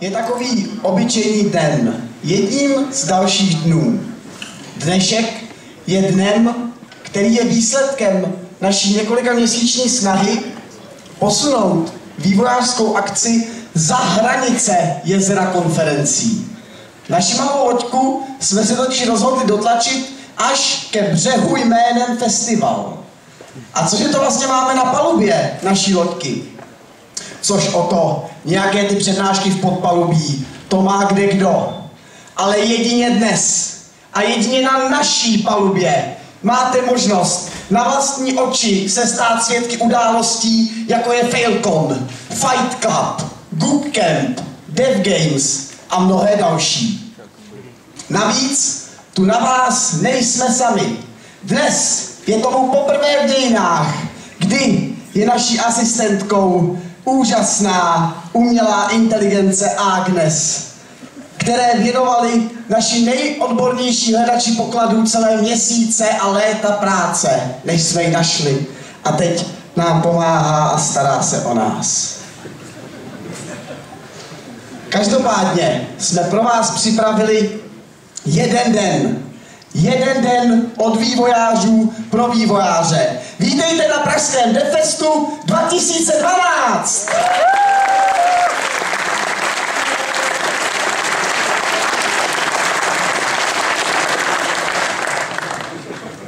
je takový obyčejný den, jedním z dalších dnů. Dnešek je dnem, který je výsledkem naší několika měsíční snahy posunout vývojářskou akci za hranice jezera konferencí. Naši malou loďku jsme se totiž rozhodli dotlačit až ke břehu jménem festival. A cože to vlastně máme na palubě naší loďky? Což o to, nějaké ty přednášky v podpalubí, to má kde kdo. Ale jedině dnes a jedině na naší palubě máte možnost na vlastní oči se stát svědky událostí, jako je Failcon, Fight Club, Goop Camp, Dev Games a mnohé další. Navíc tu na vás nejsme sami. Dnes je tomu poprvé v dějinách, kdy je naší asistentkou úžasná umělá inteligence Agnes, které věnovali naši nejodbornější hledači pokladů celé měsíce a léta práce, než jsme ji našli. A teď nám pomáhá a stará se o nás. Každopádně jsme pro vás připravili jeden den. Jeden den od vývojářů pro vývojáře. Vítejte na Pražském Defestu 2012!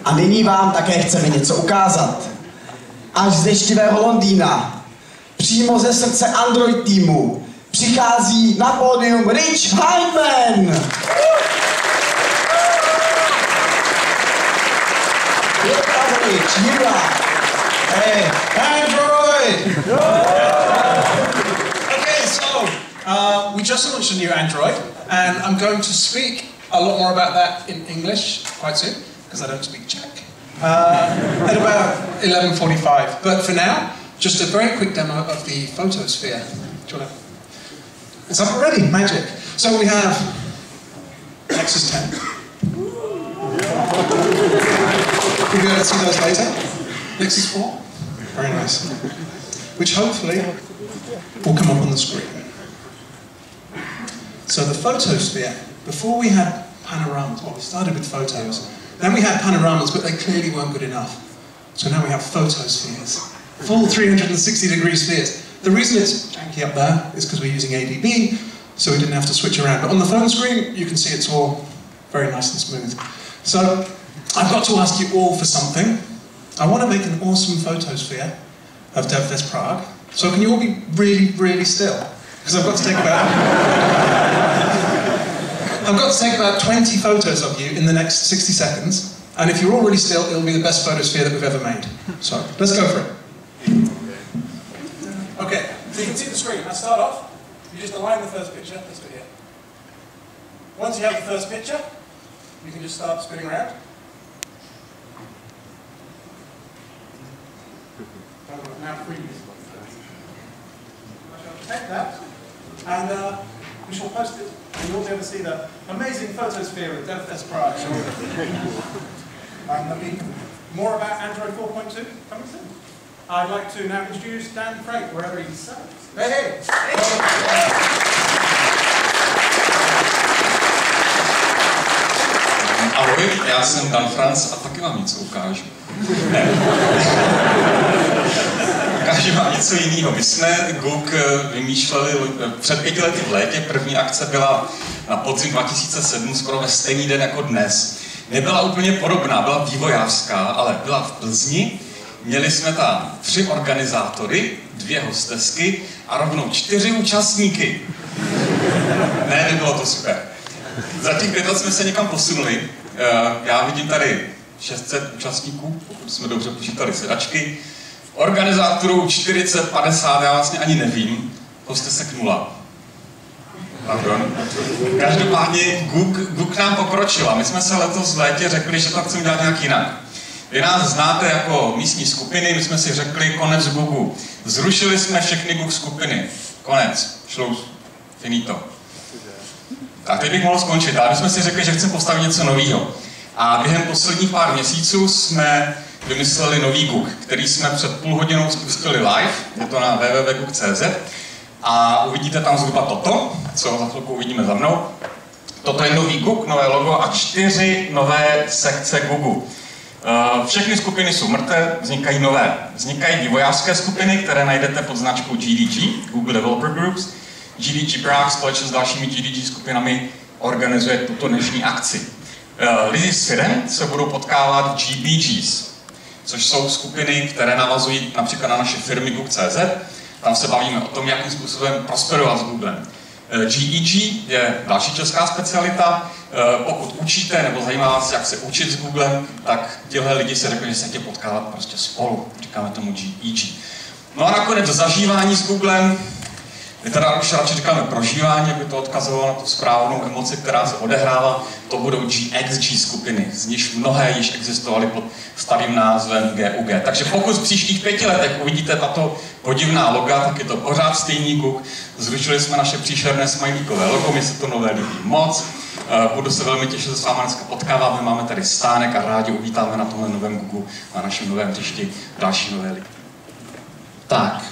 A nyní vám také chceme něco ukázat. Až z deštivého Londýna, přímo ze srdce Android týmu, přichází na pódium Rich Hyman. You Hey, Android! okay, so uh, we just launched a new Android, and I'm going to speak a lot more about that in English quite soon because I don't speak Czech. Uh, at about 11.45. But for now, just a very quick demo of the photosphere. Do you want to... It's up already, magic. So we have Nexus 10. We'll be able to see those later. Nexus 4. Very nice. Which hopefully will come up on the screen. So the photosphere, before we had panoramas, well we started with photos, then we had panoramas, but they clearly weren't good enough. So now we have photospheres. Full 360 degree spheres. The reason it's janky up there is because we're using ADB, so we didn't have to switch around. But on the phone screen, you can see it's all very nice and smooth. So I've got to ask you all for something. I want to make an awesome photosphere of DevFest Prague. So can you all be really, really still? Because I've got to take about... I've got to take about 20 photos of you in the next 60 seconds, and if you're all really still, it'll be the best photosphere that we've ever made. So, let's go for it. Okay, so you can see the screen. I start off, you just align the first picture, let's here. Once you have the first picture, you can just start spinning around. Now. I shall take that, and uh, we shall post it, and you'll be able to see the amazing photosphere of DevFest Prague. and there'll be more about Android 4.2 coming soon. I'd like to now introduce Dan Frank, wherever he's sat. Hey, hey! Ahoj, já jsem Dan Franz a taky vám něco ukážu. Ukážu vám něco jiného. My jsme GUK vymýšleli před pěti lety v létě. První akce byla na podzim 2007, skoro ve stejný den jako dnes. Nebyla úplně podobná, byla vývojářská, ale byla v Plzni. Měli jsme tam tři organizátory, dvě hostesky a rovnou čtyři účastníky. Ne, nebylo to super. Za těch pět let jsme se někam posunuli. Já vidím tady 600 účastníků, pokud jsme dobře počítali sedačky. Organizátorů 40, 50, já vlastně ani nevím. Hostesek nula. Pardon. Každopádně Guk, Guk nám pokročila. My jsme se letos v létě řekli, že to chceme dělat nějak jinak. Vy nás znáte jako místní skupiny, my jsme si řekli konec Gugu. Zrušili jsme všechny Gug skupiny. Konec. Šlous. Finito. Tak teď bych mohl skončit, ale my jsme si řekli, že chceme postavit něco nového. A během posledních pár měsíců jsme vymysleli nový Gug, který jsme před půl hodinou spustili live, je to na www.gug.cz a uvidíte tam zhruba toto, co za chvilku uvidíme za mnou. Toto je nový Google, nové logo a čtyři nové sekce Google. Eh, všechny skupiny jsou mrtvé, vznikají nové. Vznikají vývojářské skupiny, které najdete pod značkou GDG, Google Developer Groups. GDG Prague společně s dalšími GDG skupinami organizuje tuto dnešní akci. Eh, lidi z firm se budou potkávat v GBGs, což jsou skupiny, které navazují například na naše firmy Google.cz. Tam se bavíme o tom, jakým způsobem prosperovat s Googlem. GEG eh, je další česká specialita. Eh, pokud učíte nebo zajímá vás, jak se učit s Googlem, tak těhle lidi se řekli, že se tě potkávat prostě spolu. Říkáme tomu GEG. No a nakonec zažívání s Googlem, my teda už radši říkáme prožívání, aby to odkazovalo na tu správnou emoci, která se odehrává. To budou GXG skupiny, z nich mnohé již existovaly pod starým názvem GUG. Takže pokud v příštích pěti letech uvidíte tato podivná loga, tak je to pořád stejný Google. Zrušili jsme naše příšerné smajlíkové logo, mi se to nové líbí moc. Eh, budu se velmi těšit, že s vámi dneska potkáváme. Máme tady stánek a rádi uvítáme na tomhle novém Google, na našem novém hřišti další nové lidi. Tak,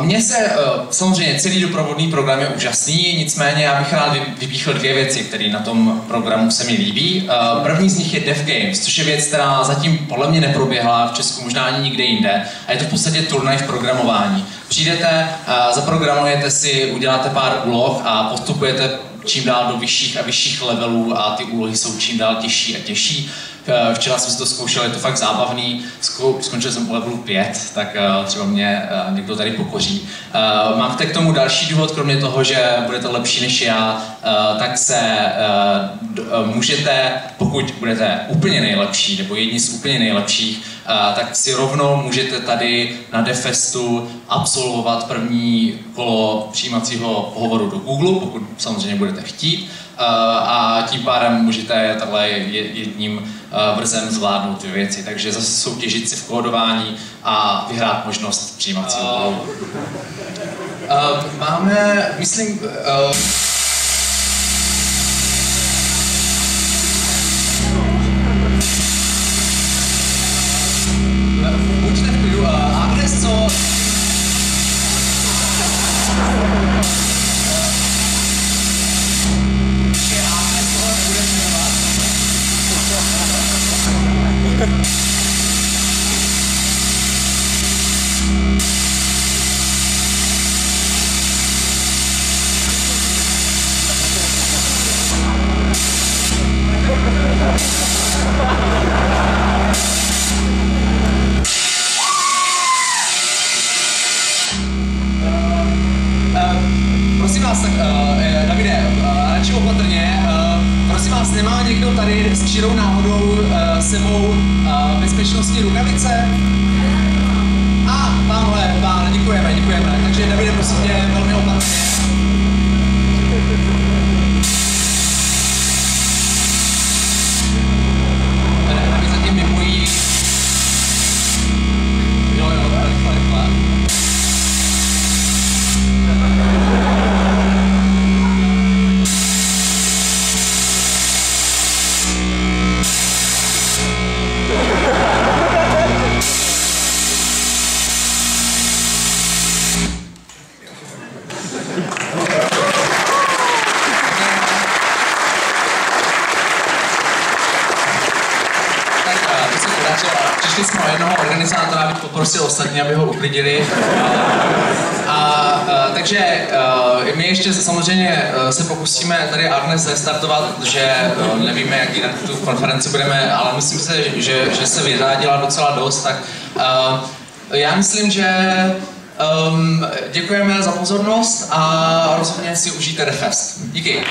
Mně se uh, samozřejmě celý doprovodný program je úžasný, nicméně já bych rád vypíchl dvě věci, které na tom programu se mi líbí. Uh, první z nich je Dev Games, což je věc, která zatím podle mě neproběhla v Česku, možná ani nikde jinde. A je to v podstatě turnaj v programování. Přijdete, zaprogramujete si, uděláte pár úloh a postupujete čím dál do vyšších a vyšších levelů a ty úlohy jsou čím dál těžší a těžší. Eh, včera jsem si to zkoušel, je to fakt zábavný. Skončil jsem u levelu 5, tak eh, třeba mě eh, někdo tady pokoří. Mám k tomu další důvod, kromě toho, že budete lepší než já, tak se můžete, pokud budete úplně nejlepší, nebo jedni z úplně nejlepších, tak si rovnou můžete tady na Defestu absolvovat první kolo přijímacího pohovoru do Google, pokud samozřejmě budete chtít. A tím pádem můžete takhle jedním vrzem zvládnout ty věci. Takže zase soutěžit si v kódování a vyhrát možnost přijímacího pohovoru. Máme, myslím, čirou náhodou uh, sebou uh, bezpečnostní rukavice? A, ah, tamhle, pán, děkujeme, děkujeme. Takže Davide, prosím tě, velmi ostatní, aby ho uklidili. A, a, takže a, my ještě samozřejmě se pokusíme tady Arnes restartovat, že nevíme, jak jinak tu konferenci budeme, ale myslím si, že, že se vyřádila docela dost, tak a, já myslím, že um, děkujeme za pozornost a rozhodně si užijte Refest. Díky.